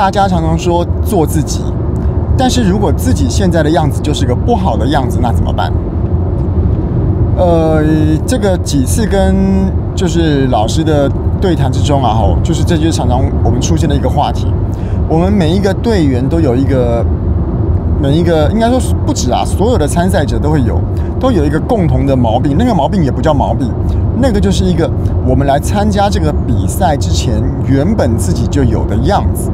大家常常说做自己，但是如果自己现在的样子就是个不好的样子，那怎么办？呃，这个几次跟就是老师的对谈之中啊，吼，就是这就是常常我们出现的一个话题。我们每一个队员都有一个，每一个应该说不止啊，所有的参赛者都会有，都有一个共同的毛病。那个毛病也不叫毛病，那个就是一个我们来参加这个比赛之前原本自己就有的样子。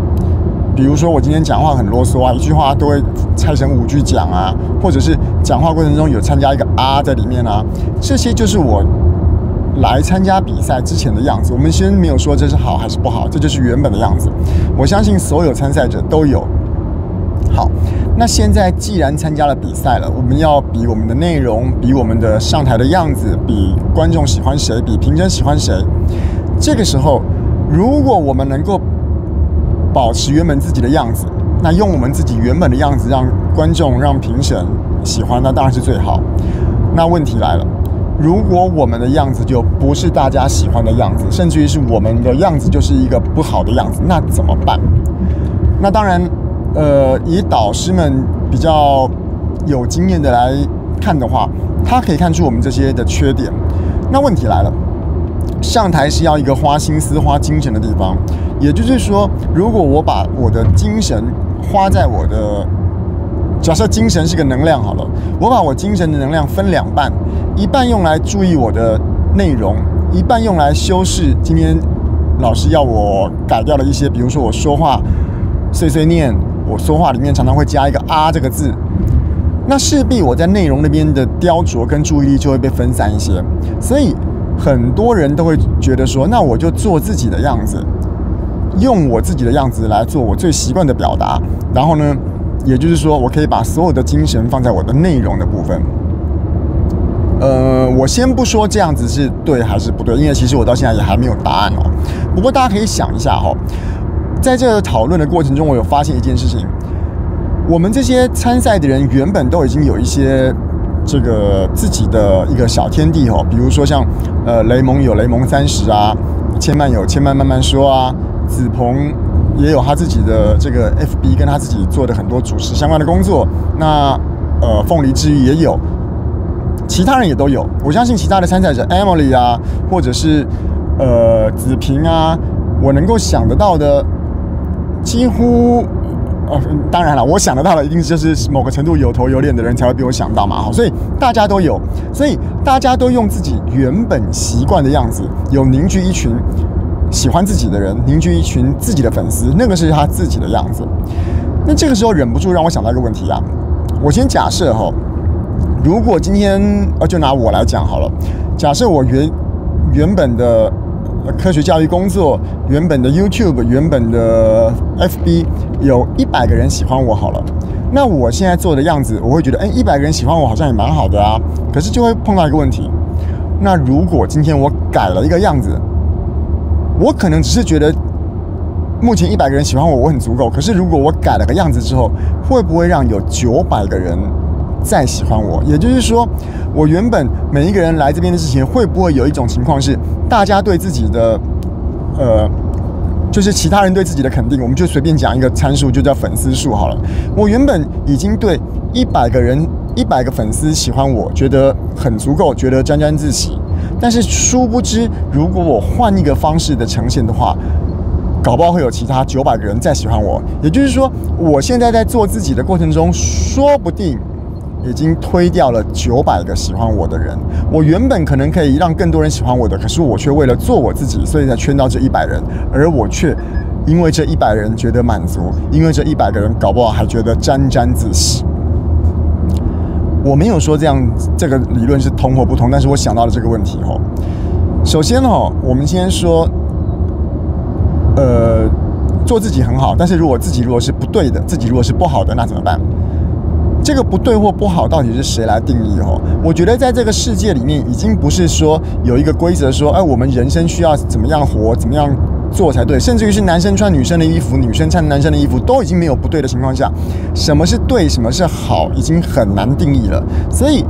比如说我今天讲话很啰嗦啊，一句话都会拆成五句讲啊，或者是讲话过程中有参加一个啊在里面啊，这些就是我来参加比赛之前的样子。我们先没有说这是好还是不好，这就是原本的样子。我相信所有参赛者都有。好，那现在既然参加了比赛了，我们要比我们的内容，比我们的上台的样子，比观众喜欢谁，比评审喜欢谁。这个时候，如果我们能够保持原本自己的样子，那用我们自己原本的样子让观众、让评审喜欢，那当然是最好。那问题来了，如果我们的样子就不是大家喜欢的样子，甚至于是我们的样子就是一个不好的样子，那怎么办？那当然，呃，以导师们比较有经验的来看的话，他可以看出我们这些的缺点。那问题来了。上台是要一个花心思、花精神的地方，也就是说，如果我把我的精神花在我的，假设精神是个能量好了，我把我精神的能量分两半，一半用来注意我的内容，一半用来修饰今天老师要我改掉的一些，比如说我说话碎碎念，我说话里面常常会加一个啊这个字，那势必我在内容那边的雕琢跟注意力就会被分散一些，所以。很多人都会觉得说，那我就做自己的样子，用我自己的样子来做我最习惯的表达。然后呢，也就是说，我可以把所有的精神放在我的内容的部分。呃，我先不说这样子是对还是不对，因为其实我到现在也还没有答案哦。不过大家可以想一下哈，在这个讨论的过程中，我有发现一件事情：我们这些参赛的人原本都已经有一些。这个自己的一个小天地哦，比如说像呃雷蒙有雷蒙三十啊，千曼有千曼慢慢说啊，子鹏也有他自己的这个 FB，跟他自己做的很多主持相关的工作。那呃凤梨之余也有，其他人也都有。我相信其他的参赛者 Emily 啊，或者是呃子平啊，我能够想得到的几乎。呃，当然了，我想得到的一定就是某个程度有头有脸的人才会被我想到嘛，好，所以大家都有，所以大家都用自己原本习惯的样子，有凝聚一群喜欢自己的人，凝聚一群自己的粉丝，那个是他自己的样子。那这个时候忍不住让我想到一个问题啊，我先假设哈，如果今天呃，就拿我来讲好了，假设我原原本的。科学教育工作，原本的 YouTube，原本的 FB，有一百个人喜欢我好了。那我现在做的样子，我会觉得，哎，一百个人喜欢我好像也蛮好的啊。可是就会碰到一个问题，那如果今天我改了一个样子，我可能只是觉得目前一百个人喜欢我，我很足够。可是如果我改了个样子之后，会不会让有九百个人？再喜欢我，也就是说，我原本每一个人来这边的之前，会不会有一种情况是，大家对自己的，呃，就是其他人对自己的肯定，我们就随便讲一个参数，就叫粉丝数好了。我原本已经对一百个人、一百个粉丝喜欢我，觉得很足够，觉得沾沾自喜。但是殊不知，如果我换一个方式的呈现的话，搞不好会有其他九百个人再喜欢我。也就是说，我现在在做自己的过程中，说不定。已经推掉了九百个喜欢我的人，我原本可能可以让更多人喜欢我的，可是我却为了做我自己，所以才圈到这一百人，而我却因为这一百人觉得满足，因为这一百个人搞不好还觉得沾沾自喜。我没有说这样这个理论是通或不通，但是我想到了这个问题哦。首先哦，我们先说，呃，做自己很好，但是如果自己如果是不对的，自己如果是不好的，那怎么办？这个不对或不好，到底是谁来定义？哦，我觉得在这个世界里面，已经不是说有一个规则说，哎，我们人生需要怎么样活，怎么样做才对。甚至于是男生穿女生的衣服，女生穿男生的衣服，都已经没有不对的情况下，什么是对，什么是好，已经很难定义了。所以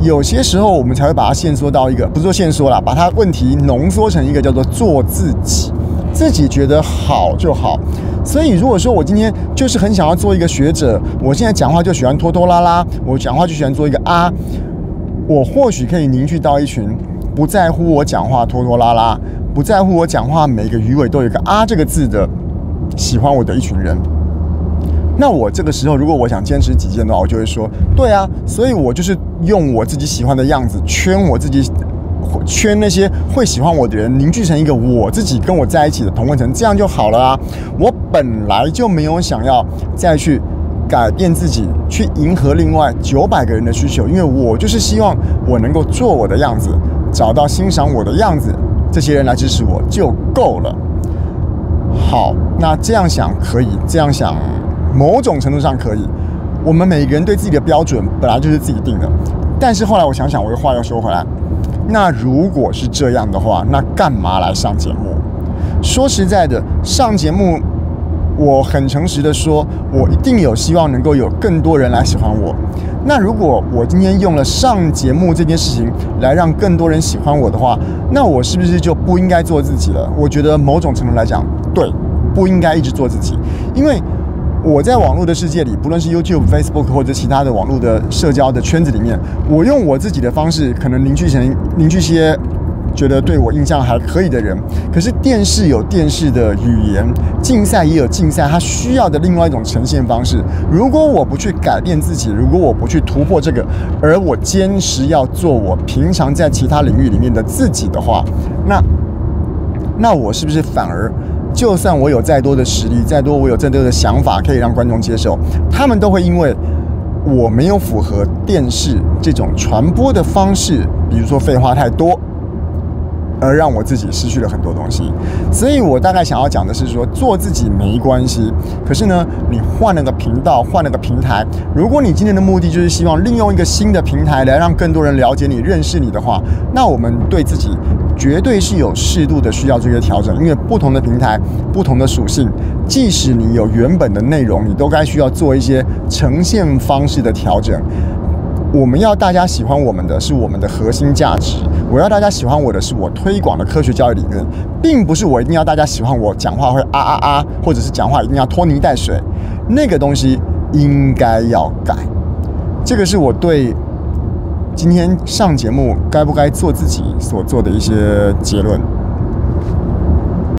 有些时候，我们才会把它限缩到一个，不是说限缩了，把它问题浓缩成一个叫做做自己。自己觉得好就好。所以，如果说我今天就是很想要做一个学者，我现在讲话就喜欢拖拖拉拉，我讲话就喜欢做一个啊，我或许可以凝聚到一群不在乎我讲话拖拖拉拉，不在乎我讲话每个鱼尾都有一个啊这个字的喜欢我的一群人。那我这个时候，如果我想坚持己见的话，我就会说，对啊，所以我就是用我自己喜欢的样子圈我自己。圈那些会喜欢我的人，凝聚成一个我自己跟我在一起的同温层，这样就好了啊！我本来就没有想要再去改变自己，去迎合另外九百个人的需求，因为我就是希望我能够做我的样子，找到欣赏我的样子，这些人来支持我就够了。好，那这样想可以，这样想某种程度上可以。我们每个人对自己的标准本来就是自己定的，但是后来我想想，我的话又说回来。那如果是这样的话，那干嘛来上节目？说实在的，上节目，我很诚实的说，我一定有希望能够有更多人来喜欢我。那如果我今天用了上节目这件事情来让更多人喜欢我的话，那我是不是就不应该做自己了？我觉得某种程度来讲，对，不应该一直做自己，因为。我在网络的世界里，不论是 YouTube、Facebook 或者其他的网络的社交的圈子里面，我用我自己的方式，可能凝聚成凝聚些觉得对我印象还可以的人。可是电视有电视的语言，竞赛也有竞赛，它需要的另外一种呈现方式。如果我不去改变自己，如果我不去突破这个，而我坚持要做我平常在其他领域里面的自己的话，那那我是不是反而？就算我有再多的实力，再多我有再多的想法可以让观众接受，他们都会因为我没有符合电视这种传播的方式，比如说废话太多。而让我自己失去了很多东西，所以我大概想要讲的是说，做自己没关系。可是呢，你换了个频道，换了个平台，如果你今天的目的就是希望利用一个新的平台来让更多人了解你、认识你的话，那我们对自己绝对是有适度的需要做一些调整，因为不同的平台、不同的属性，即使你有原本的内容，你都该需要做一些呈现方式的调整。我们要大家喜欢我们的是我们的核心价值，我要大家喜欢我的是我推广的科学教育理念，并不是我一定要大家喜欢我讲话会啊啊啊，或者是讲话一定要拖泥带水，那个东西应该要改。这个是我对今天上节目该不该做自己所做的一些结论。